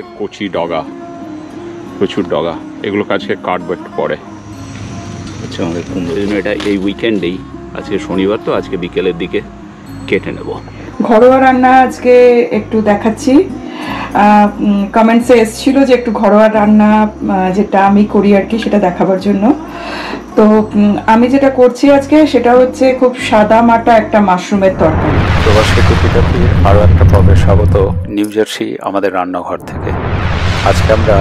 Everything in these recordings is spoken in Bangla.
কুমড়োর কচি ডগা, প্রচুর ডগা এগুলো কাছে কাটবো একটু পরে। আচ্ছা আমাদের কুমড়ো। জন্য এটা এই উইকেন্ডেই আজকে শনিবার তো, আজকে বিকেলের দিকে কেটে নেব। ঘরোয়া রান্না আজকে একটু দেখাচ্ছি। কমেন্টসে এসছিল যে একটু ঘরোয়া রান্না যেটা আমি করি আর কি, সেটা দেখাবার জন্য। তো আমি যেটা করছি আজকে সেটা হচ্ছে খুব সাদা মাটা একটা মাশরুমের তরকারি। প্রবাসী আরও একটা পর্বে স্বাগত নিউ জার্সি, আমাদের রান্নাঘর থেকে। আজকে আমরা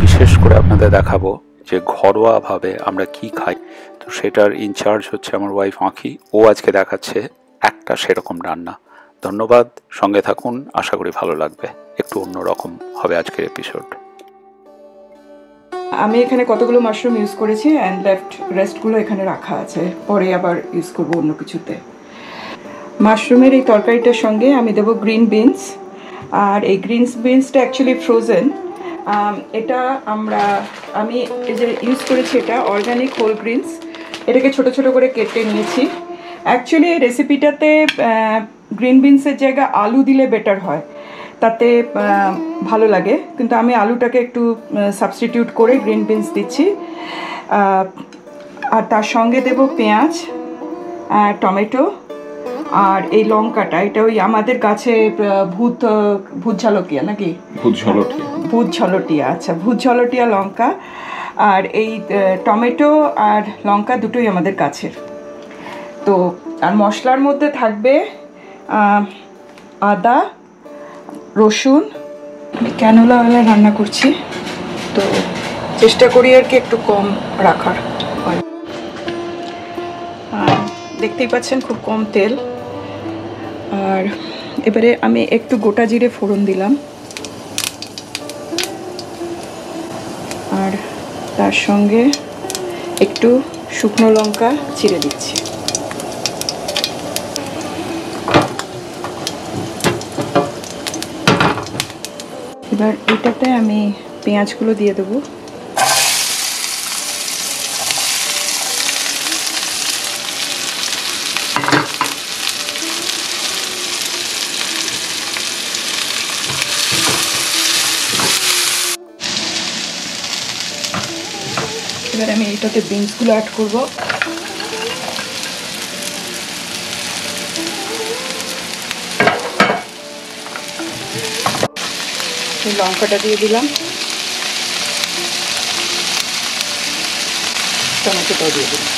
বিশেষ করে আপনাদের দেখাবো যে ঘরোয়াভাবে আমরা কি খাই। তো সেটার ইনচার্জ হচ্ছে আমার ওয়াইফ আঁখি। ও আজকে দেখাচ্ছে একটা সেরকম রান্না। ধন্যবাদ, সঙ্গে থাকুন, আশা করি ভালো লাগবে। একটু অন্যরকম হবে আজকের এপিসোড। আমি এখানে কতগুলো মাশরুম ইউজ করেছি অ্যান্ড লেফট রেস্টগুলো এখানে রাখা আছে। পরে আবার ইউজ করব অন্য কিছুতে। মাশরুমের এই তরকারিটার সঙ্গে আমি দেবো গ্রিন বিনস আর এই গ্রিন বিনসটা অ্যাকচুয়ালি ফ্রোজেন এটা আমরা, আমি এই যে ইউজ করেছি এটা অর্গানিক হোল গ্রিনস এটাকে ছোট ছোট করে কেটে নিয়েছি। অ্যাকচুয়ালি এই রেসিপিটাতে গ্রিন বিনসের জায়গায় আলু দিলে বেটার হয়। তাতে ভালো লাগে। কিন্তু আমি আলুটাকে একটু সাবস্টিটিউট করে গ্রিন বিনস দিচ্ছি। আর তার সঙ্গে দেব পেঁয়াজ টমেটো আর এই লঙ্কাটা। এটা ওই আমাদের গাছে ভূত ভূত ঝালকিয়া নাকি? ভূত ঝলটি ভূত ঝলটিয়া আচ্ছা ভূত ঝলটিয়া লঙ্কা আর এই টমেটো আর লঙ্কা দুটোই আমাদের গাছের। তো আর মশলার মধ্যে থাকবে আদা রসুন, আমি ক্যানোলা অয়েলে রান্না করছি, তো চেষ্টা করি আর কি একটু কম রাখার। আর দেখতেই পাচ্ছেন খুব কম তেল। আর এবারে আমি একটু গোটা জিরে ফোড়ন দিলাম। আর তার সঙ্গে একটু শুকনো লঙ্কা চিড়ে দিচ্ছি। এবার এটাতে আমি পেঁয়াজগুলো দিয়ে দেবো। এবার আমি এটাতে বিনসগুলো অ্যাড করব। লঙ্কাটা দিয়ে দিলাম। টমেটোটাও দিয়ে দিলাম।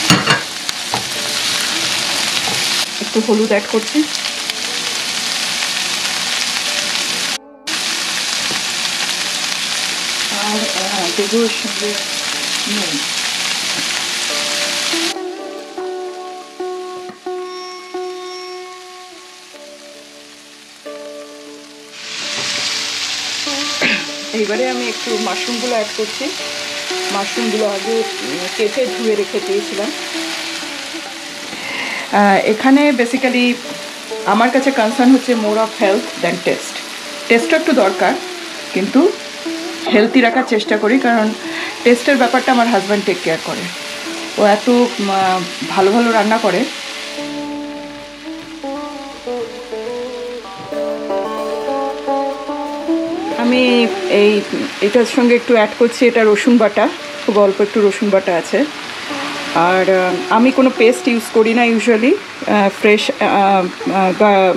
একটু হলুদ অ্যাড করছি। আর যেগুলো সঙ্গে নুন এইবারে আমি একটু মাশরুমগুলো অ্যাড করছি। মাশরুমগুলো আগে কেটে ধুয়ে রেখে দিয়েছিলাম। এখানে বেসিক্যালি আমার কাছে কনসার্ন হচ্ছে more of health than taste টেস্টটা একটু দরকার, কিন্তু হেলদি রাখার চেষ্টা করি, কারণ টেস্টের ব্যাপারটা আমার হাজব্যান্ড টেক কেয়ার করে। ও এত ভালো ভালো রান্না করে। আমি এই, এটার সঙ্গে একটু অ্যাড করছি, এটা রসুন বাটা। খুব অল্প একটু রসুন বাটা আছে। আর আমি কোনো পেস্ট ইউজ করি না ইউজুয়ালি ফ্রেশ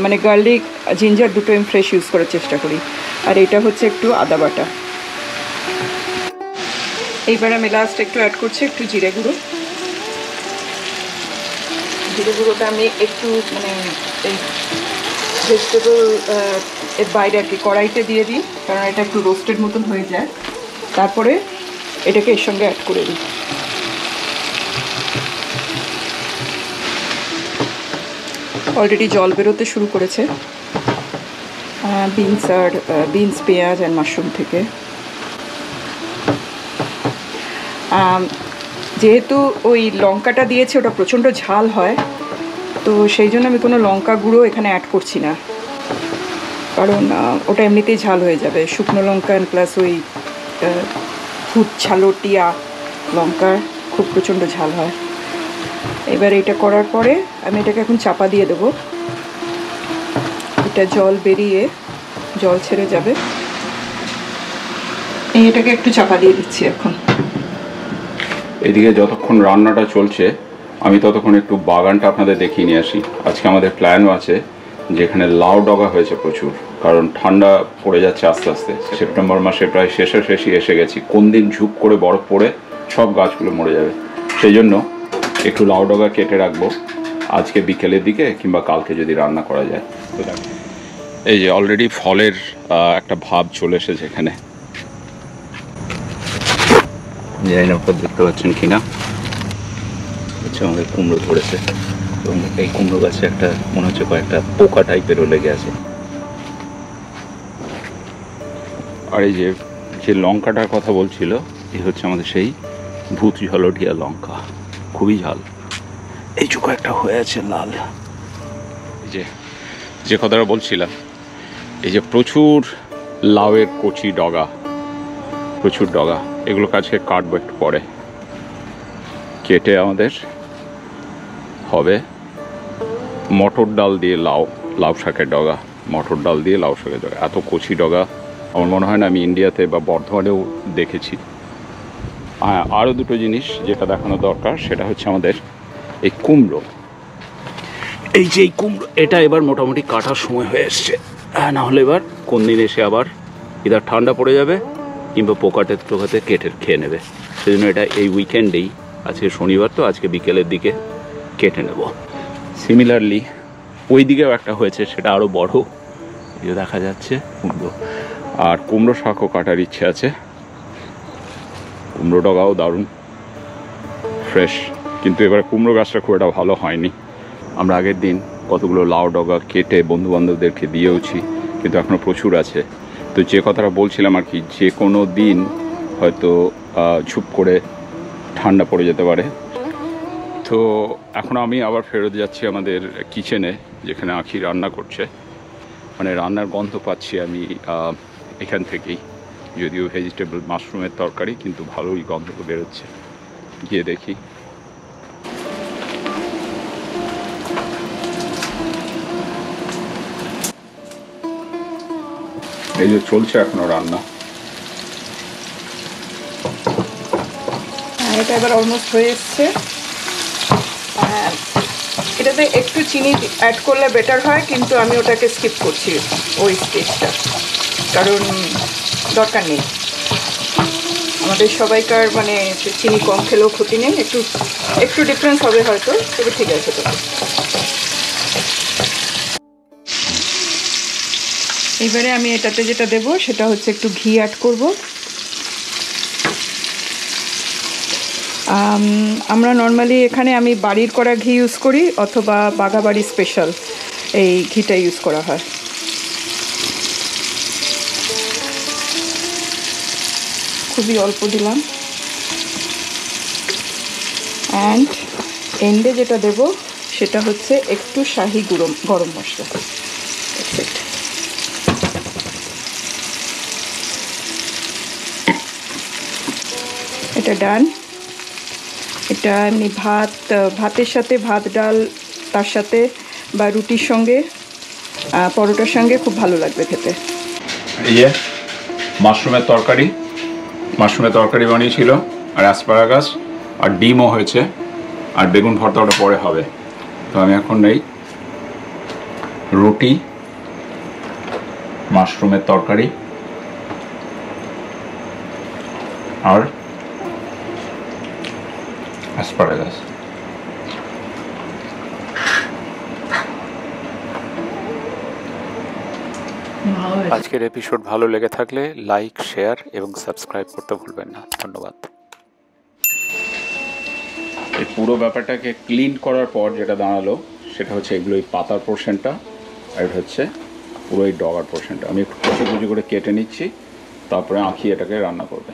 মানে গার্লিক জিঞ্জার দুটো আমি ফ্রেশ ইউজ করার চেষ্টা করি। আর এটা হচ্ছে একটু আদা বাটা। এইবার আমি লাস্ট একটু অ্যাড করছি একটু জিরে গুঁড়ো। জিরে গুঁড়োটা আমি একটু মানে ভেজিটেবল এর বাইরে আর কি কড়াইতে দিয়ে দিই, কারণ এটা একটু রোস্টেড মতন হয়ে যায়। তারপরে এটাকে এর সঙ্গে অ্যাড করে দিই। অলরেডি জল বেরোতে শুরু করেছে। বিনস আর বিনস পেঁয়াজ অ্যান্ড মাশরুম থেকে। যেহেতু ওই লঙ্কাটা দিয়েছে, ওটা প্রচণ্ড ঝাল হয়, তো সেই জন্য আমি কোনো লঙ্কা গুঁড়ো এখানে অ্যাড করছি না। কারণ ওটা এমনিতেই ঝাল হয়ে যাবে। শুকনো লঙ্কা প্লাস ওই ফুট ভূত ঝালটিয়া লঙ্কার খুব প্রচণ্ড ঝাল হয়। এবার এটা করার পরে আমি এটাকে এখন চাপা দিয়ে দেবো। এটা জল বেরিয়ে জল ছেড়ে যাবে। এটাকে একটু চাপা দিয়ে দিচ্ছি এখন। এদিকে যতক্ষণ রান্নাটা চলছে, আমি ততক্ষণ একটু বাগানটা আপনাদের দেখিয়ে নিয়ে আসি। আজকে আমাদের প্ল্যানও আছে যেখানে লাউ ডগা হয়েছে প্রচুর, কারণ ঠান্ডা পড়ে যাচ্ছে আস্তে আস্তে। সেপ্টেম্বর মাসে প্রায় শেষে শেষই এসে গেছি। কোন দিন ঝুপ করে বরফ পড়ে সব গাছগুলো মরে যাবে। সেই জন্য একটু লাউ ডগা কেটে রাখব। আজকে বিকেলের দিকে কিংবা কালকে যদি রান্না করা যায়। এই যে অলরেডি ফলের একটা ভাব চলে এসেছে এখানে। না দেখতে পাচ্ছেন কিনা। হচ্ছে আমাদের কুমড়ো ধরেছে। এবং এই কুমড়ো গাছে একটা, মনে হচ্ছে কয়েকটা পোকা টাইপেরও লেগে আছে। আর এই যে যে লঙ্কাটার কথা বলছিল এই হচ্ছে আমাদের সেই ভূত ঝলডিয়া লঙ্কা। খুবই ঝাল। এই চুকো একটা হয়ে আছে লাল। এই যে যে কথাটা বলছিলাম, এই যে প্রচুর লাউয়ের কচি ডগা, প্রচুর ডগা এগুলো কাছে কাটবো একটু পরে। কেটে আমাদের হবে। মটর ডাল দিয়ে লাউ লাউ শাকের ডগা, মটর ডাল দিয়ে লাউ শাকের ডগা। এত কচি ডগা, আমার মনে হয় না আমি ইন্ডিয়াতে বা বর্ধমানেও দেখেছি। হ্যাঁ আরও দুটো জিনিস যেটা দেখানো দরকার, সেটা হচ্ছে আমাদের এই কুমড়ো। এই যে এই কুমড়ো, এটা এবার মোটামুটি কাটার সময় হয়ে এসছে। হ্যাঁ না হলে এবার কোন দিন এসে আবার ইদার ঠান্ডা পড়ে যাবে কিংবা পোকাতে টোকাতে কেটে খেয়ে নেবে। সেজন্য এটা এই উইকেন্ডেই আজকে শনিবার তো, আজকে বিকেলের দিকে কেটে নেব। সিমিলারলি ওই দিকেও একটা হয়েছে, সেটা আরও বড়। যে দেখা যাচ্ছে, কুমড়ো। আর কুমড়ো শাকও কাটার ইচ্ছে আছে। কুমড়ো ডগাও দারুণ। ফ্রেশ কিন্তু এবার কুমড়ো গাছটা খুব একটা ভালো হয়নি। আমরা আগের দিন কতগুলো লাউ ডগা কেটে বন্ধু বান্ধবদেরকে দিয়েওছি, কিন্তু এখনও প্রচুর আছে। তো যে কথাটা বলছিলাম আর কি, যে কোনো দিন হয়তো ঝুপ করে ঠান্ডা পড়ে যেতে পারে। তো এখন আমি আবার ফেরত যাচ্ছি আমাদের কিচেনে যেখানে আখি রান্না করছে। মানে রান্নার গন্ধ পাচ্ছি আমি এখান থেকেই। যদিও ভেজিটেবল মাশরুমের তরকারি, কিন্তু ভালোই গন্ধ বেরোচ্ছে। গিয়ে দেখি। এই যে চলছে এখনও রান্না। এটা এবার অলমোস্ট হয়ে এসছে। এটাতে একটু চিনি অ্যাড করলে বেটার হয়, কিন্তু আমি ওটাকে স্কিপ করছি ওই স্টেজটা কারণ দরকার নেই। আমাদের সবাইকার মানে চিনি কম খেলেও ক্ষতি নেই। একটু একটু ডিফারেন্স হবে হয়তো, তবে ঠিক আছে তো। এবারে আমি এটাতে যেটা দেব, সেটা হচ্ছে একটু ঘি অ্যাড করব। আমরা নর্মালি এখানে আমি বাড়ির করা ঘি ইউজ করি অথবা বাগাবাড়ি স্পেশাল এই ঘিটা ইউজ করা হয়। খুবই অল্প দিলাম। অ্যান্ড এন্ডে যেটা দেব সেটা হচ্ছে একটু শাহি গরম গরম মশলা। এটা ডান এটা এমনি ভাত ভাতের সাথে ভাত ডাল, তার সাথে বা রুটির সঙ্গে পরোটার সঙ্গে খুব ভালো লাগবে খেতে। এই যে মাশরুমের তরকারি মাশরুমের তরকারি বানিয়েছিল, আর অ্যাসপারাগাস আর ডিমও হয়েছে, আর বেগুন ভর্তা ওটা পরে হবে। তো আমি এখন নেই। রুটি, মাশরুমের তরকারি, আর অ্যাসপারাগাস আজকের এপিসোড ভালো লেগে থাকলে লাইক শেয়ার এবং সাবস্ক্রাইব করতে ভুলবেন না। ধন্যবাদ। এই পুরো ব্যাপারটাকে ক্লিন করার পর যেটা দাঁড়াল সেটা হচ্ছে এগুলো এই পাতার পোর্শনটা আর এটা হচ্ছে পুরো এই ডগার পোর্শনটা আমি একটু কুচি কুচি করে কেটে নিচ্ছি তারপরে আঁকি এটাকে রান্না করবে।